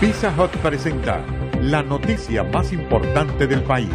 Pizza Hut presenta la noticia más importante del país.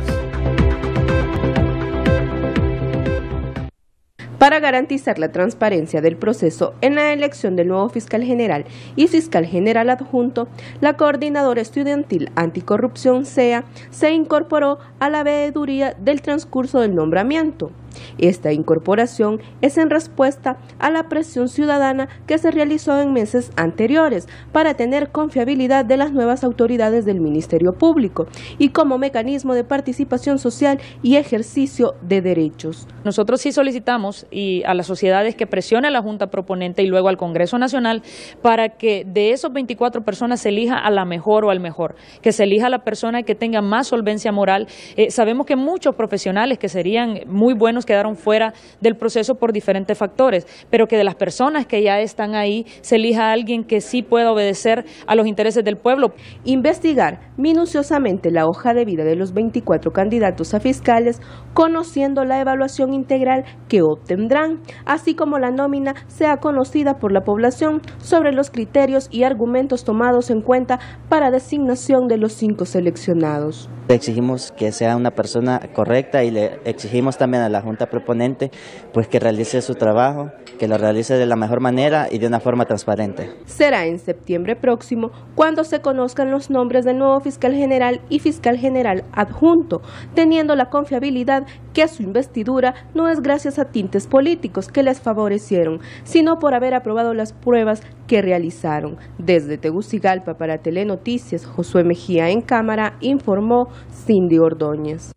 Para garantizar la transparencia del proceso en la elección del nuevo fiscal general y fiscal general adjunto, la Coordinadora Estudiantil Anticorrupción SEA se incorporó a la veeduría del transcurso del nombramiento. Esta incorporación es en respuesta a la presión ciudadana que se realizó en meses anteriores para tener confiabilidad de las nuevas autoridades del Ministerio Público y como mecanismo de participación social y ejercicio de derechos. Nosotros sí solicitamos y a las sociedades que presione a la Junta Proponente y luego al Congreso Nacional para que de esos 24 personas se elija a la mejor o al mejor, que se elija a la persona que tenga más solvencia moral. Eh, sabemos que muchos profesionales que serían muy buenos quedaron fuera del proceso por diferentes factores, pero que de las personas que ya están ahí se elija a alguien que sí pueda obedecer a los intereses del pueblo. Investigar minuciosamente la hoja de vida de los 24 candidatos a fiscales, conociendo la evaluación integral que obtendrán, así como la nómina sea conocida por la población sobre los criterios y argumentos tomados en cuenta para designación de los cinco seleccionados. Exigimos que sea una persona correcta y le exigimos también a la Junta Proponente pues que realice su trabajo, que lo realice de la mejor manera y de una forma transparente. Será en septiembre próximo cuando se conozcan los nombres del nuevo fiscal general y fiscal general adjunto, teniendo la confiabilidad que su investidura no es gracias a tintes políticos que les favorecieron, sino por haber aprobado las pruebas que realizaron. Desde Tegucigalpa para Telenoticias, Josué Mejía en cámara informó Cindy Ordóñez.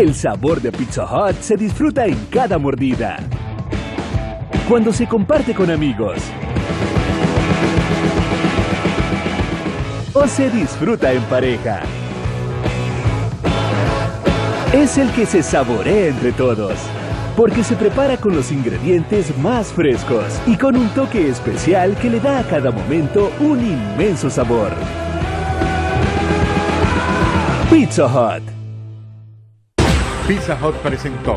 El sabor de Pizza Hut se disfruta en cada mordida. Cuando se comparte con amigos. O se disfruta en pareja. Es el que se saborea entre todos. Porque se prepara con los ingredientes más frescos y con un toque especial que le da a cada momento un inmenso sabor. Pizza Hut. Pizza Hut presentó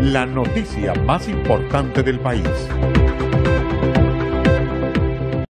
la noticia más importante del país.